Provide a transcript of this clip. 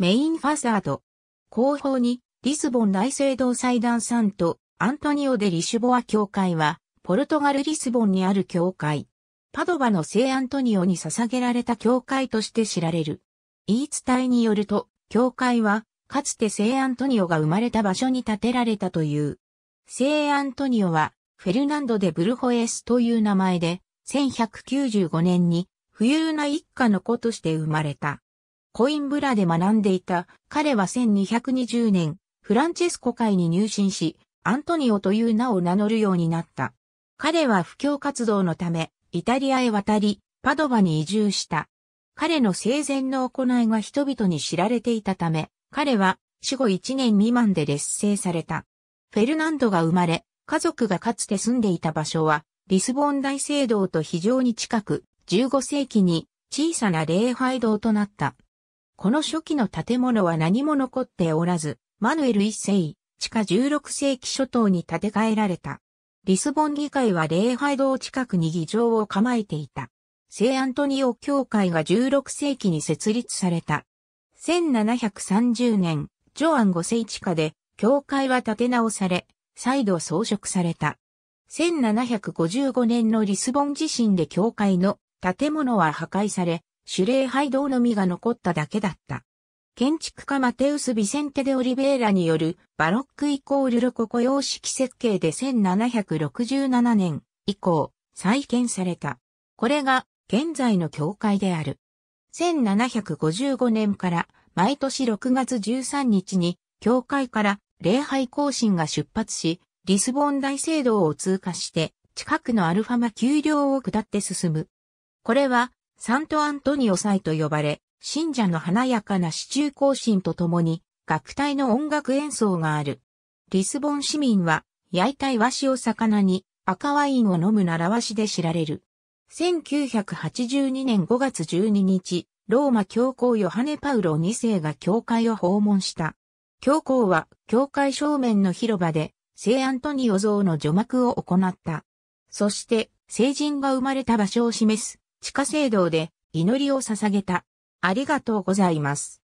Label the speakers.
Speaker 1: メインファサード。後方に、リスボン大聖堂祭壇サント、アントニオデ・リシュボア教会は、ポルトガル・リスボンにある教会。パドバの聖アントニオに捧げられた教会として知られる。言い伝えによると、教会は、かつて聖アントニオが生まれた場所に建てられたという。聖アントニオは、フェルナンド・デ・ブルホエスという名前で、1195年に、富裕な一家の子として生まれた。コインブラで学んでいた彼は1220年、フランチェスコ会に入信し、アントニオという名を名乗るようになった。彼は布教活動のため、イタリアへ渡り、パドバに移住した。彼の生前の行いが人々に知られていたため、彼は死後1年未満で劣勢された。フェルナンドが生まれ、家族がかつて住んでいた場所は、リスボン大聖堂と非常に近く、15世紀に小さな礼拝堂となった。この初期の建物は何も残っておらず、マヌエル一世、地下16世紀初頭に建て替えられた。リスボン議会は礼拝堂近くに議場を構えていた。聖アントニオ教会が16世紀に設立された。1730年、ジョアン5世地下で、教会は建て直され、再度装飾された。1755年のリスボン地震で教会の建物は破壊され、主礼拝堂のみが残っただけだった。建築家マテウス・ビセンテ・デ・オリベーラによるバロックイコールロココ様式設計で1767年以降再建された。これが現在の教会である。1755年から毎年6月13日に教会から礼拝行進が出発し、リスボン大聖堂を通過して近くのアルファマ丘陵を下って進む。これはサントアントニオ祭と呼ばれ、信者の華やかな市中行進とともに、楽隊の音楽演奏がある。リスボン市民は、焼いたイワシを魚に赤ワインを飲む習わしで知られる。1982年5月12日、ローマ教皇ヨハネ・パウロ2世が教会を訪問した。教皇は、教会正面の広場で、聖アントニオ像の除幕を行った。そして、聖人が生まれた場所を示す地下聖堂で祈りを捧げた。ありがとうございます。